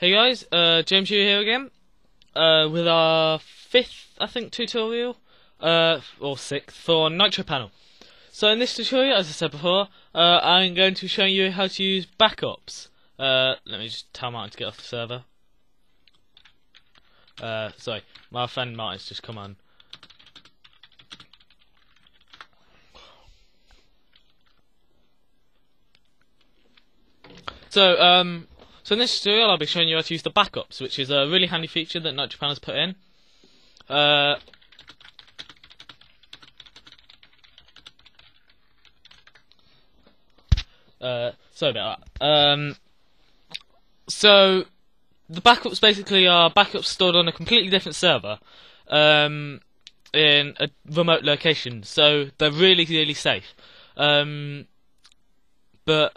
Hey guys, uh, James Hugh here again, uh, with our fifth, I think, tutorial, uh, or sixth, for NitroPanel. So in this tutorial, as I said before, uh, I'm going to show you how to use backups. Uh, let me just tell Martin to get off the server. Uh, sorry, my friend Martin's just come on. So, um, so in this tutorial, I'll be showing you how to use the backups, which is a really handy feature that NitroPan has put in. Uh, uh, sorry about that. Um, so the backups basically are backups stored on a completely different server um, in a remote location, so they're really, really safe. Um, but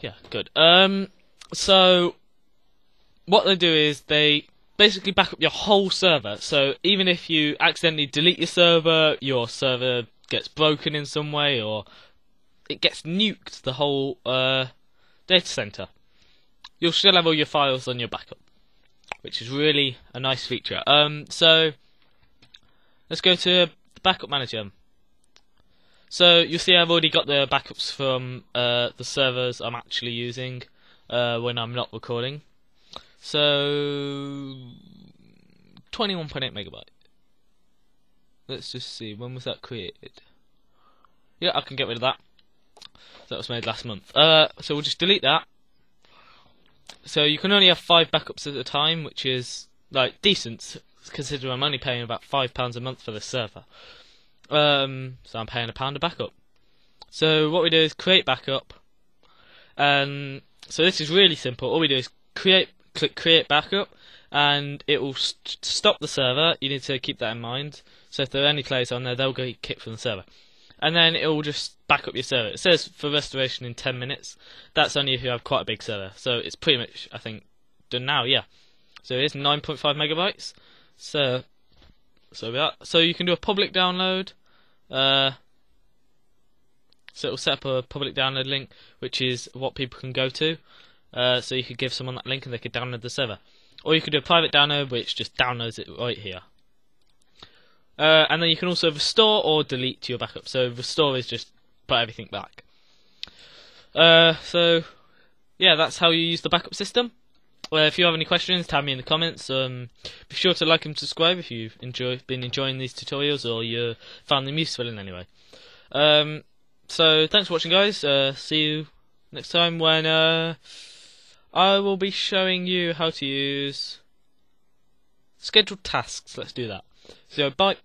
yeah, good. Um, so what they do is they basically back up your whole server. So even if you accidentally delete your server, your server gets broken in some way, or it gets nuked, the whole uh, data center, you'll still have all your files on your backup, which is really a nice feature. Um, so let's go to the backup manager. So you'll see I've already got the backups from uh, the servers I'm actually using uh, when I'm not recording. So 21.8 megabyte. Let's just see when was that created. Yeah, I can get rid of that. That was made last month. Uh, so we'll just delete that. So you can only have five backups at a time, which is like decent considering I'm only paying about five pounds a month for this server. Um, so I'm paying a pound a backup. So what we do is create backup, and so this is really simple. All we do is create, click create backup, and it will st stop the server. You need to keep that in mind. So if there are any players on there, they'll get kicked from the server, and then it will just back up your server. It says for restoration in 10 minutes. That's only if you have quite a big server. So it's pretty much, I think, done now. Yeah. So it is 9.5 megabytes. So so that so you can do a public download uh, so it will set up a public download link, which is what people can go to. Uh, so you could give someone that link and they could download the server. Or you could do a private download, which just downloads it right here. Uh, and then you can also restore or delete to your backup. So restore is just put everything back. Uh, so yeah, that's how you use the backup system. Well, if you have any questions, tell me in the comments. Um, be sure to like and subscribe if you've enjoy, been enjoying these tutorials or you found them useful in any way. Um, so, thanks for watching, guys. Uh, see you next time when uh, I will be showing you how to use scheduled tasks. Let's do that. So, bye.